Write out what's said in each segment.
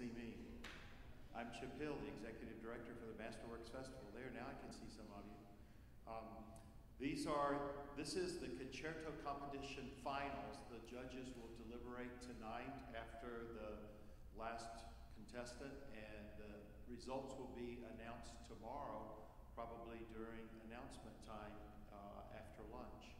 see me. I'm Chip Hill, the Executive Director for the Masterworks Festival. There, now I can see some of you. Um, these are, this is the concerto competition finals. The judges will deliberate tonight after the last contestant, and the results will be announced tomorrow, probably during announcement time uh, after lunch.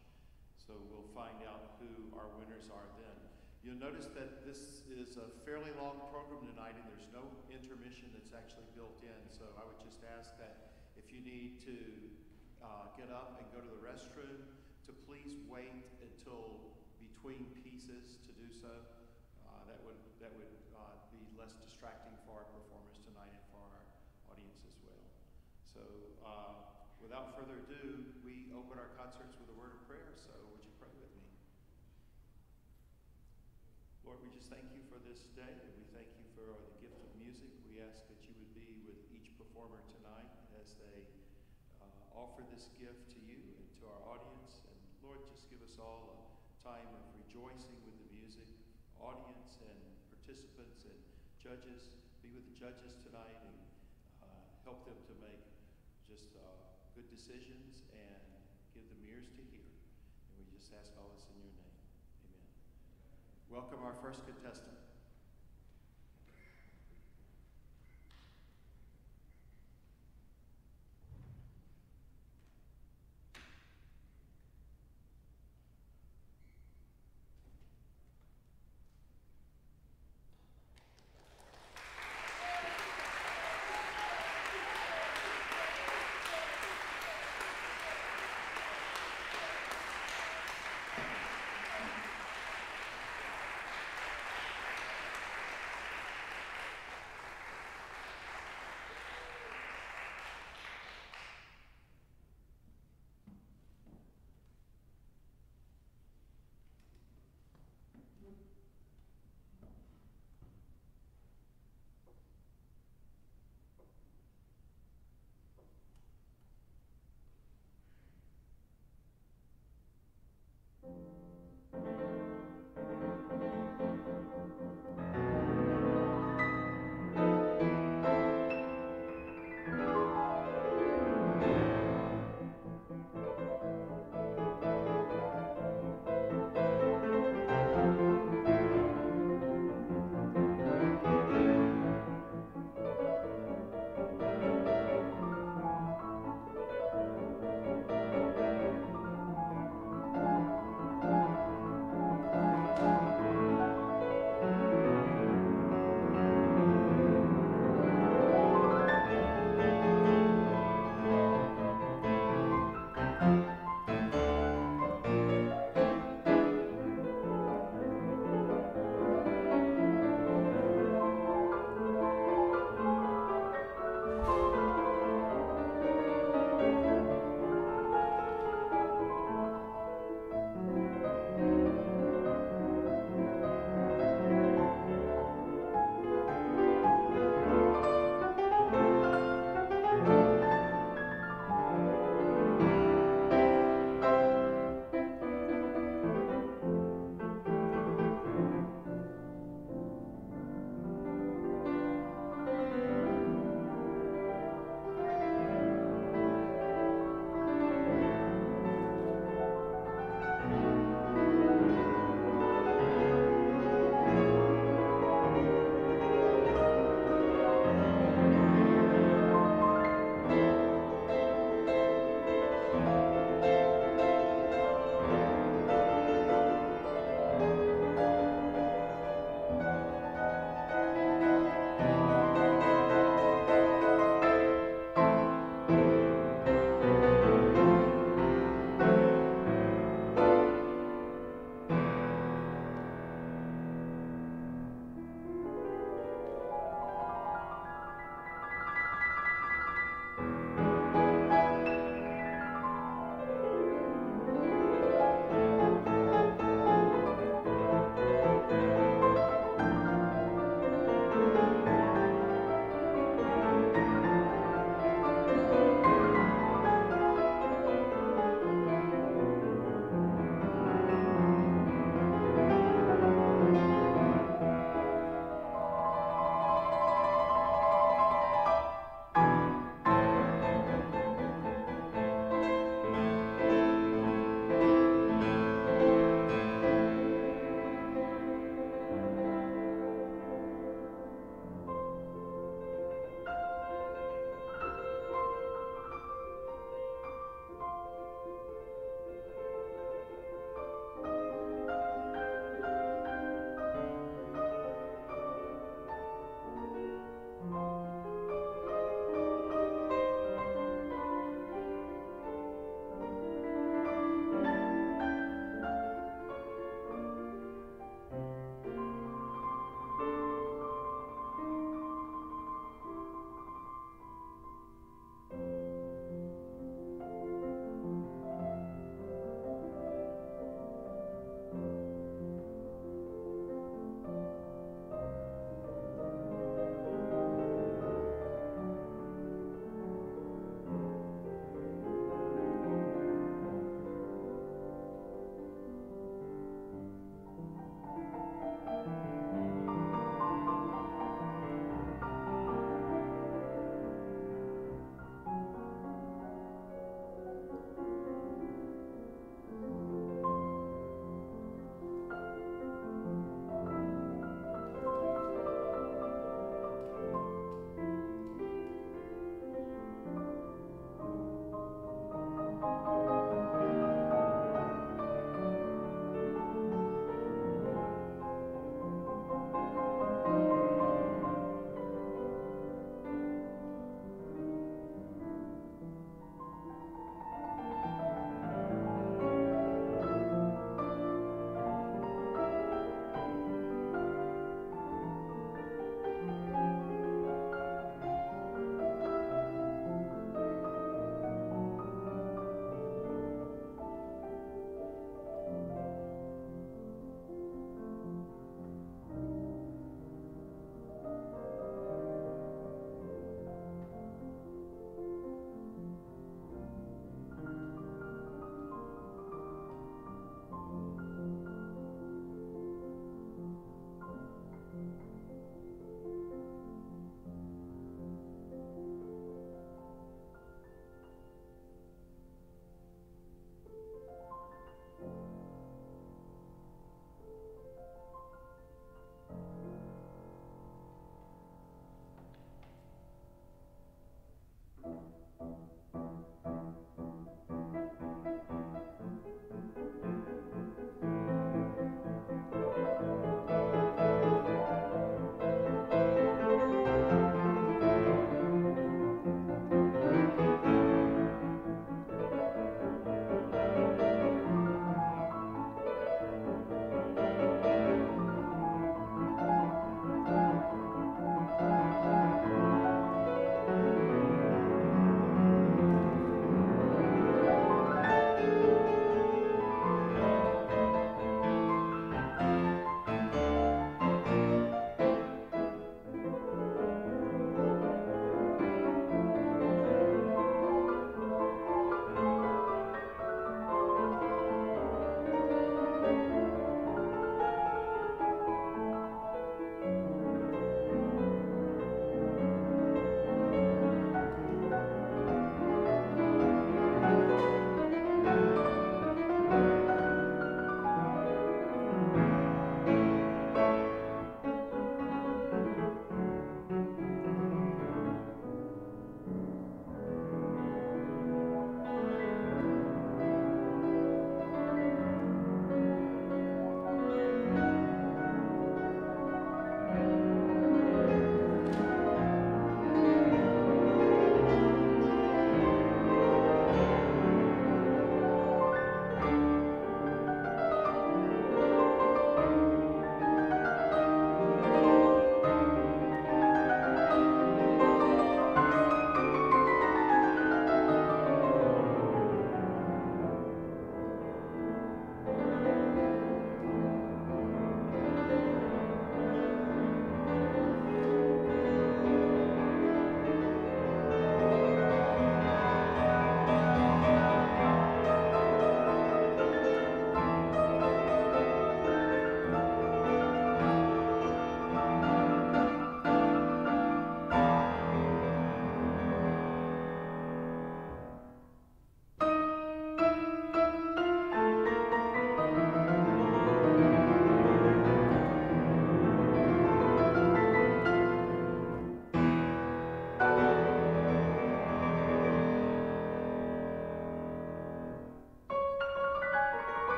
So we'll find out who our winners are then. You'll notice that this is a fairly long program tonight and there's no intermission that's actually built in. So I would just ask that if you need to uh, get up and go to the restroom, to please wait until between pieces to do so. Uh, that would, that would uh, be less distracting for our performers tonight and for our audience as well. So uh, without further ado, we open our concerts with a word of prayer. So would you pray with me? Lord, we just thank you for this day, and we thank you for the gift of music. We ask that you would be with each performer tonight as they uh, offer this gift to you and to our audience. And Lord, just give us all a time of rejoicing with the music, audience and participants and judges. Be with the judges tonight and uh, help them to make just uh, good decisions and give them ears to hear. And we just ask all this in your name. Welcome our first contestant.